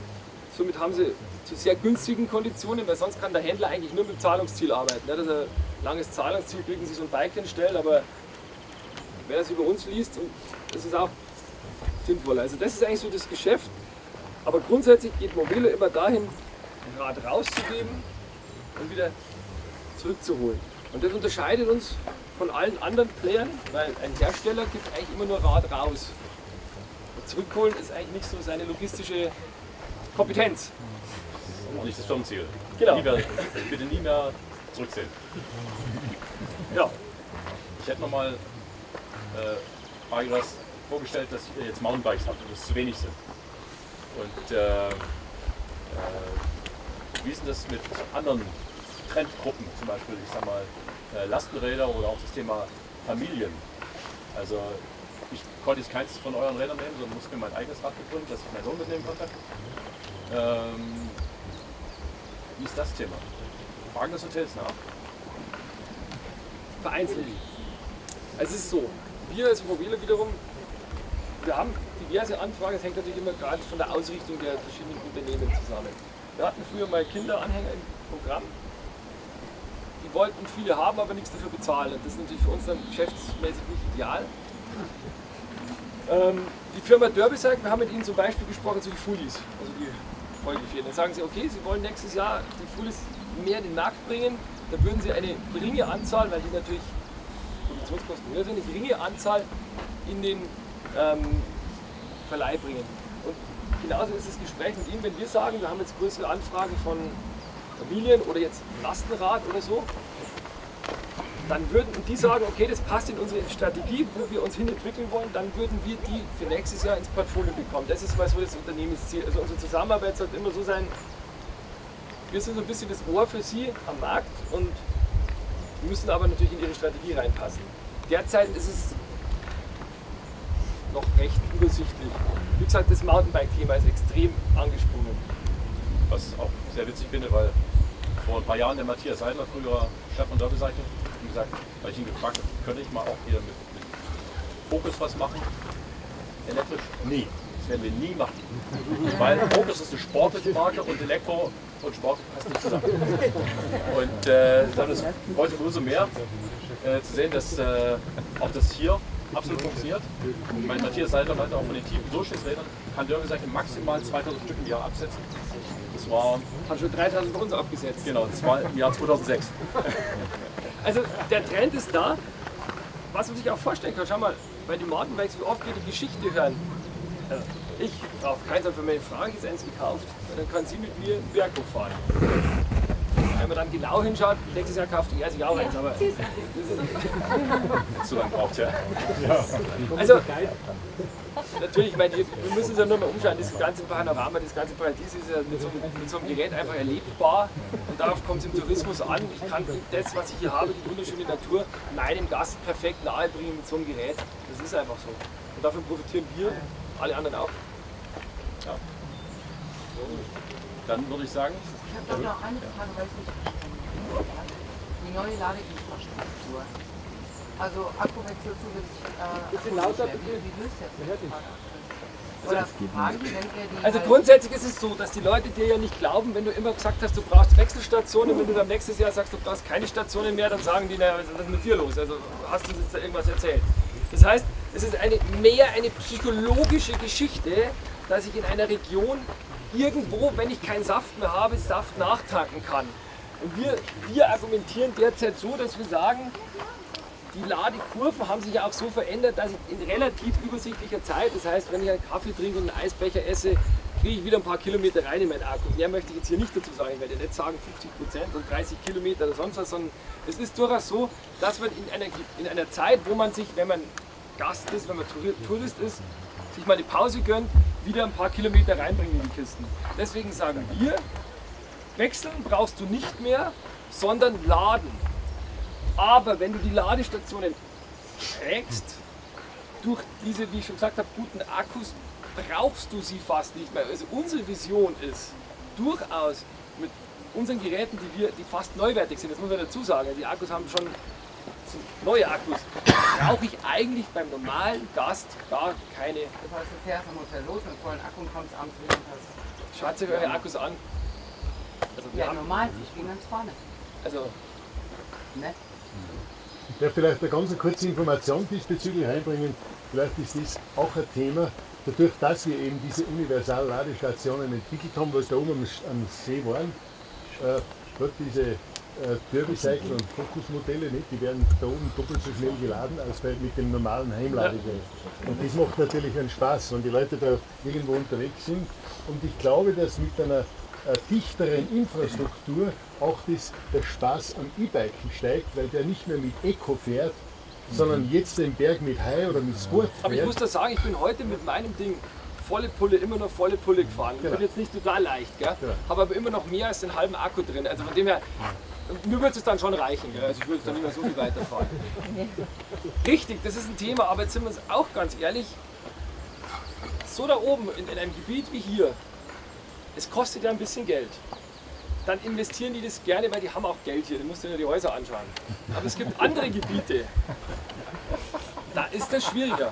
Somit haben sie zu sehr günstigen Konditionen, weil sonst kann der Händler eigentlich nur mit dem Zahlungsziel arbeiten. Nicht? Also ein langes Zahlungsziel kriegen sie so ein Bike hinstellen, aber wer das über uns liest, und das ist auch sinnvoll. Also das ist eigentlich so das Geschäft. Aber grundsätzlich geht Mobile immer dahin, ein Rad rauszugeben und wieder zurückzuholen. Und das unterscheidet uns von allen anderen Playern, weil ein Hersteller gibt eigentlich immer nur Rad raus. Und zurückholen ist eigentlich nicht so seine logistische Kompetenz. Und nicht das Firmenziel. Genau. Nie mehr, bitte nie mehr zurücksehen. Ja, Ich hätte nochmal äh, Agras vorgestellt, dass ihr jetzt Mountainbikes habt und das zu wenig sind. Und äh, äh, wie ist denn das mit anderen Trendgruppen, zum Beispiel, ich sag mal, äh, Lastenräder oder auch das Thema Familien? Also ich konnte jetzt keins von euren Rädern nehmen, sondern musste mir mein eigenes Rad begründen, das ich meinen Sohn mitnehmen konnte. Ähm, wie ist das Thema? Fragen des Hotels nach? vereinzelt. Es ist so, wir als Mobile wiederum, wir haben diverse Anfragen, es hängt natürlich immer gerade von der Ausrichtung der verschiedenen Unternehmen zusammen. Wir hatten früher mal Kinderanhänger im Programm, die wollten viele haben, aber nichts dafür bezahlen. Das ist natürlich für uns dann geschäftsmäßig nicht ideal. Ähm, die Firma Derbysack, wir haben mit ihnen zum Beispiel gesprochen zu den Fullies, also die Folgefirmen. Dann sagen sie, okay, sie wollen nächstes Jahr die Fullies mehr in den Markt bringen, dann würden sie eine geringe Anzahl, weil die natürlich Produktionskosten höher sind, eine geringe Anzahl in den ähm, Verleih bringen. Und genauso ist das Gespräch mit ihnen, wenn wir sagen, wir haben jetzt größere Anfragen von Familien oder jetzt Lastenrad oder so, dann würden die sagen, okay, das passt in unsere Strategie, wo wir uns hin entwickeln wollen, dann würden wir die für nächstes Jahr ins Portfolio bekommen. Das ist mal so das Unternehmensziel. Also unsere Zusammenarbeit sollte immer so sein, wir sind so ein bisschen das Ohr für sie am Markt und müssen aber natürlich in ihre Strategie reinpassen. Derzeit ist es noch recht übersichtlich. Wie gesagt, das Mountainbike-Thema ist extrem angesprungen. Was auch sehr witzig finde, weil vor ein paar Jahren der Matthias Seidler, früherer Chef von Cycling, hat gesagt, weil ich ihn gefragt habe, könnte ich mal auch hier mit, mit Focus was machen? Elektrisch? Nie. Das werden wir nie machen. Weil Focus ist eine sportliche Marke und Elektro und Sport passt nicht zusammen. Und äh, dann ist heute umso mehr äh, zu sehen, dass äh, auch das hier absolut funktioniert. Mein Matthias Seidler meinte auch von den tiefen Durchschnittsrädern kann Derby Cycling maximal 2000 Stück im Jahr absetzen. Das war Haben schon 3000 bei uns abgesetzt. Genau, das war im Jahr 2006. Also der Trend ist da. Was man sich auch vorstellen kann, schau mal, bei den Mountainbikes, wie oft wir die Geschichte hören. Also ich brauche keins für meine Frage, ist eins gekauft, dann kann sie mit mir einen Berg hochfahren. Wenn man dann genau hinschaut, nächstes Jahr kauft er sich auch eins. Aber So lange braucht ja. also, natürlich, ich meine, wir müssen uns ja nur mal umschauen, das ganze Panorama, das ganze Paradies ist ja mit so, mit so einem Gerät einfach erlebbar und darauf kommt es im Tourismus an. Ich kann das, was ich hier habe, die wunderschöne Natur, meinem Gast perfekt nahebringen mit so einem Gerät. Das ist einfach so. Und davon profitieren wir, alle anderen auch. Dann würde ich sagen, habe doch noch eine Frage, weil ich nicht verstanden habe. Die neue Ladeinfrastruktur. Also Akkuwechsel zusätzlich. Äh, Bitte lauter, bitte. Wie, löst die, die. Also halt- grundsätzlich ist es so, dass die Leute dir ja nicht glauben, wenn du immer gesagt hast, du brauchst Wechselstationen, wenn du dann nächstes Jahr sagst, du brauchst keine Stationen mehr, dann sagen die, na, was ist mit dir los? Also hast du uns jetzt da irgendwas erzählt? Das heißt, es ist eine, mehr eine psychologische Geschichte, dass ich in einer Region irgendwo, wenn ich keinen Saft mehr habe, Saft nachtanken kann. Und wir, wir argumentieren derzeit so, dass wir sagen, die Ladekurven haben sich ja auch so verändert, dass ich in relativ übersichtlicher Zeit, das heißt, wenn ich einen Kaffee trinke und einen Eisbecher esse, kriege ich wieder ein paar Kilometer rein in meinen Akku. Mehr möchte ich jetzt hier nicht dazu sagen. Ich werde nicht sagen 50 Prozent und 30 Kilometer oder sonst was, sondern es ist durchaus so, dass man in einer, in einer Zeit, wo man sich, wenn man Gast ist, wenn man Touri- Tourist ist, sich mal eine Pause gönnt, wieder ein paar Kilometer reinbringen in die Kisten. Deswegen sagen wir, wechseln brauchst du nicht mehr, sondern laden. Aber wenn du die Ladestationen trägst, durch diese, wie ich schon gesagt habe, guten Akkus, brauchst du sie fast nicht mehr. Also unsere Vision ist durchaus mit unseren Geräten, die wir, die fast neuwertig sind, das muss man dazu sagen, die Akkus haben schon sind neue Akkus, brauche ich eigentlich beim normalen Gast gar keine. Das heißt, du fährst am Hotel los mit vollen Akku und kommst abends wieder und hast. Schaut euch eure Akkus an. Also Ja, normal, ich bin ganz vorne. also Ne? Ich darf vielleicht eine ganz kurze Information diesbezüglich einbringen. Vielleicht ist das auch ein Thema, dadurch, dass wir eben diese Universal-Ladestationen entwickelt haben, was da oben am, See waren, äh, hat diese äh, Turbicycle und Fokus-Modelle, nicht, die werden da oben doppelt so schnell geladen als bei, mit dem normalen Heimladegerät. Und das macht natürlich einen Spaß, wenn die Leute da irgendwo unterwegs sind. Und ich glaube, dass mit einer äh, dichteren Infrastruktur auch das, der Spaß am E-Biken steigt, weil der nicht mehr mit Eco fährt, sondern jetzt den Berg mit High oder mit Sport Aber ich fährt. muss das sagen, ich bin heute mit meinem Ding volle Pulle, immer noch volle Pulle gefahren. Ich Genau. bin jetzt nicht total leicht, gell? Genau. habe aber immer noch mehr als den halben Akku drin. Also von dem her, mir würde es dann schon reichen. Gell? Also ich würde dann nicht mehr so viel weiterfahren. Richtig, das ist ein Thema, aber jetzt sind wir uns auch ganz ehrlich, so da oben in, in einem Gebiet wie hier, es kostet ja ein bisschen Geld. Dann investieren die das gerne, weil die haben auch Geld hier. Du musst dir ja die Häuser anschauen. Aber es gibt andere Gebiete, da ist das schwieriger.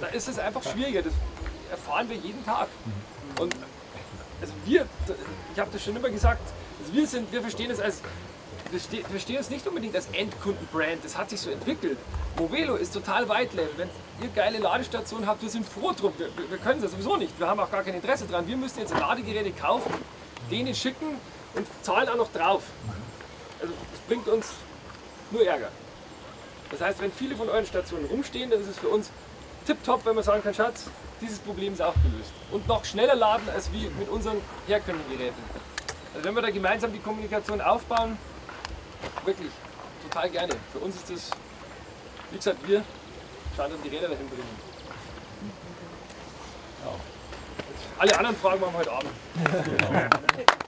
Da ist es einfach schwieriger. Das erfahren wir jeden Tag. Und also wir, ich habe das schon immer gesagt, also wir, sind, wir verstehen es als, wir ste- wir verstehen es nicht unbedingt als Endkundenbrand. Das hat sich so entwickelt. Movelo ist total weit level. Wenn ihr geile Ladestationen habt, wir sind froh drum. Wir, wir- wir können es sowieso nicht. Wir haben auch gar kein Interesse dran. Wir müssen jetzt Ladegeräte kaufen, denen schicken und zahlen auch noch drauf. Also das bringt uns nur Ärger. Das heißt, wenn viele von euren Stationen rumstehen, dann ist es für uns tipptopp, wenn man sagen kann, Schatz, dieses Problem ist auch gelöst. Und noch schneller laden als wie mit unseren herkömmlichen Geräten. Also wenn wir da gemeinsam die Kommunikation aufbauen, wirklich total gerne. Für uns ist das, wie gesagt, wir schauen dann die Räder dahin bringen. Alle anderen Fragen machen wir heute Abend.